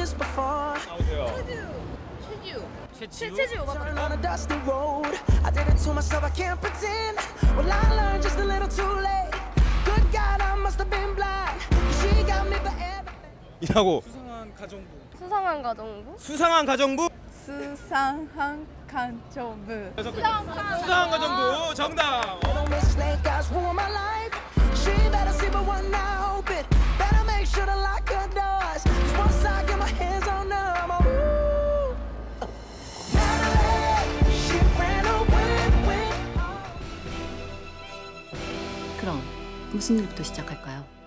this before. 최지우. 최지우. 최지우 오빠 부르는 On a dusty road, I did it to myself. I can't pretend. Well, I learned just a little too late. Good God, I must have been blind. She got me for everything. 이라고. 수상한 가정부. 수상한 가정부? 수상한 가정부? 수상한 가정부. 수상한 가정부 정답. 그럼 무슨 일부터 시작할까요?